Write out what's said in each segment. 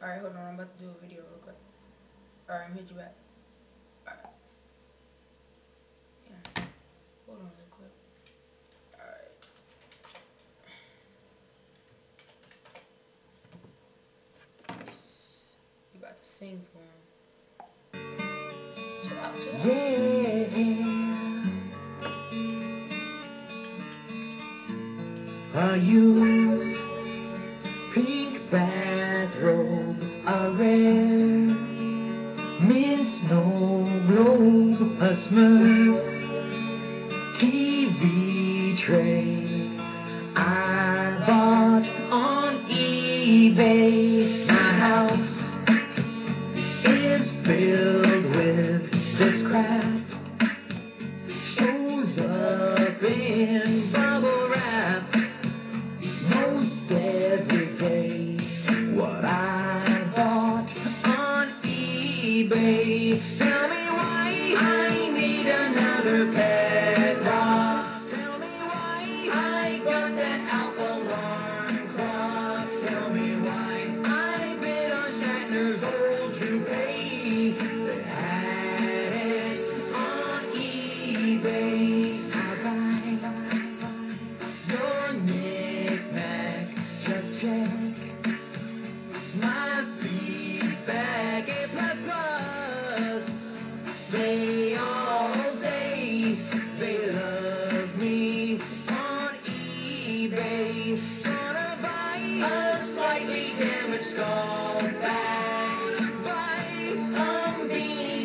Alright, hold on. I'm about to do a video real quick. Alright, I'm hit you back. Yeah. Hold on real quick. Alright. You about to sing for him. Chill out, chill out. Yeah. A used pink bathrobe, a Smurf TV tray I bought on eBay. My house is filled with this crap.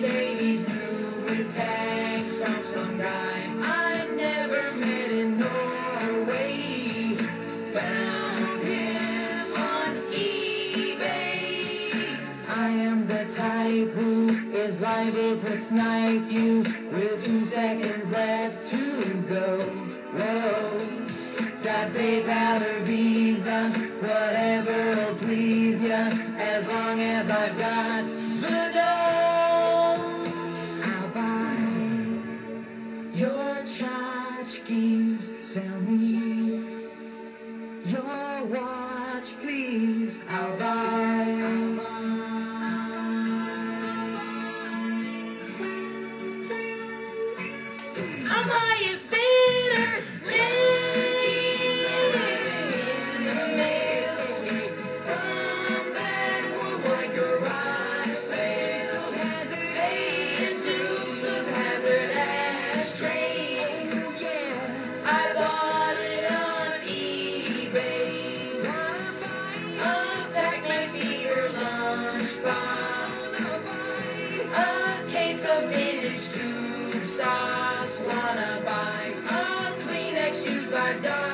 Babies blue with tags from some guy I never met in Norway. Found him on eBay. I am the type who is liable to snipe you with two seconds left to go. Whoa. Visa, whatever will as long as I've got the dough. I'll buy your tchotchkes, tell me your watch, please. I'll buy. Socks. Wanna buy a Kleenex used by dogs.